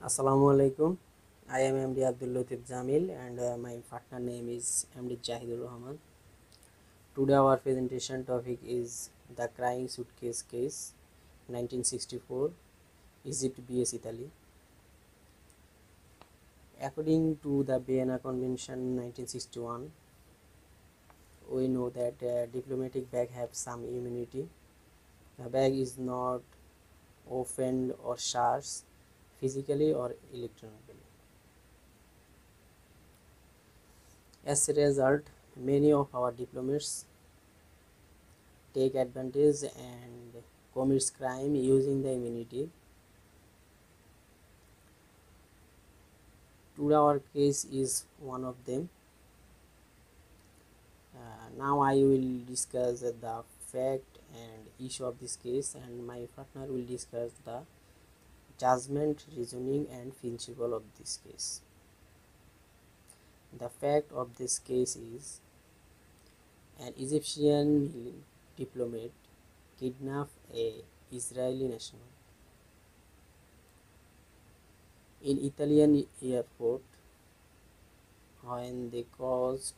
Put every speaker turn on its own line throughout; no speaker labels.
Assalamu alaikum. I am MD Abdul Latif Jamil and uh, my partner name is MD Jahidur Rahman. Today our presentation topic is the crying suitcase case 1964 Egypt BS Italy. According to the Vienna Convention 1961 we know that uh, diplomatic bag have some immunity. The bag is not opened or searched physically or electronically. As a result, many of our diplomats take advantage and commits crime using the immunity. Today our case is one of them. Uh, now I will discuss the fact and issue of this case and my partner will discuss the judgment, reasoning and principle of this case. The fact of this case is an Egyptian diplomat kidnapped a Israeli national in Italian airport when they caused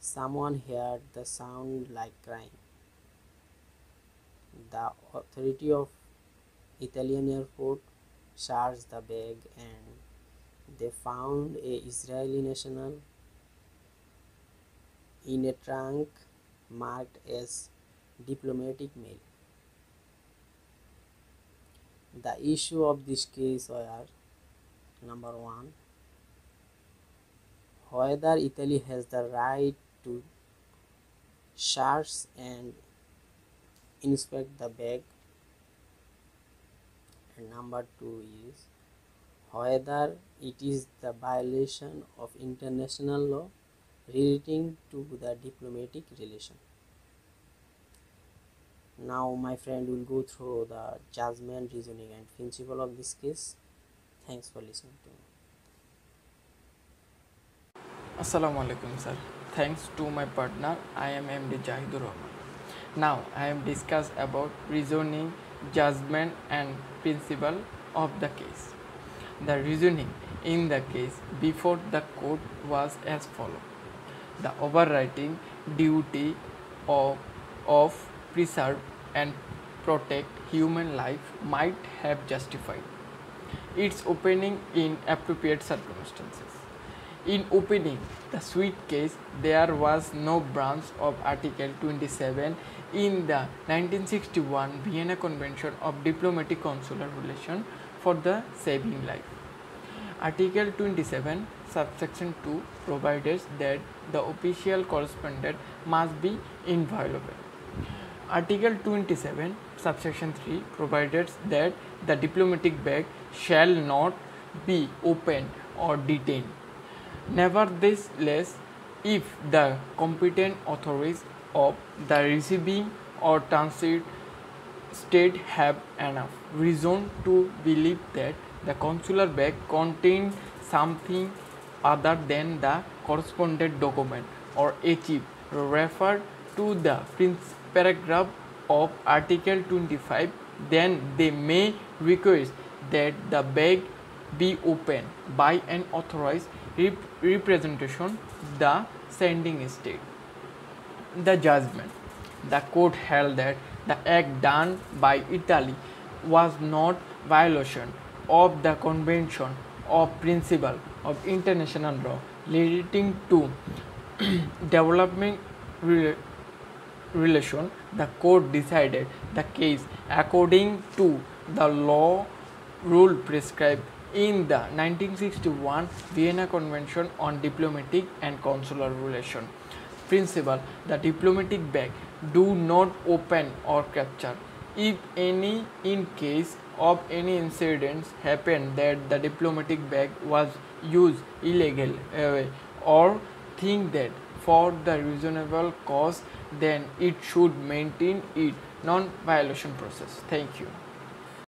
someone heard the sound like crying the authority of Italian airport searched the bag and they found a Israeli national in a trunk marked as diplomatic mail. The issue of this case were number one whether Italy has the right to search and inspect the bag and number two is whether it is the violation of international law relating to the diplomatic relation. Now my friend will go through the judgment, reasoning and principle of this case. Thanks for listening to me.
Assalamu alaikum sir. Thanks to my partner, I am MD Jahidur Rahman. Now I am discuss about reasoning, judgment and principle of the case. The reasoning in the case before the court was as follows. The overriding duty of, of preserve and protect human life might have justified its opening in appropriate circumstances. In opening the suitcase, there was no branch of Article 27 in the 1961 Vienna Convention of Diplomatic Consular Relations for the saving life. Article 27 subsection 2 provides that the official correspondent must be inviolable. Article 27 subsection 3 provides that the diplomatic bag shall not be opened or detained. Nevertheless, if the competent authorities of the receiving or transit state have enough reason to believe that the consular bag contains something other than the correspondent document or a chip referred to the paragraph of Article 25, then they may request that the bag be opened by an authorized rep representation the sending state. The judgment. The court held that the act done by Italy was not violation of the convention of principle of international law relating to development relation the court decided the case according to the law rule prescribed in the 1961 Vienna Convention on Diplomatic and Consular Relations. Principle The diplomatic bag do not open or capture. If any in case of any incidents happen that the diplomatic bag was used illegal uh, or think that for the reasonable cause then it should maintain its non-violation process. Thank you.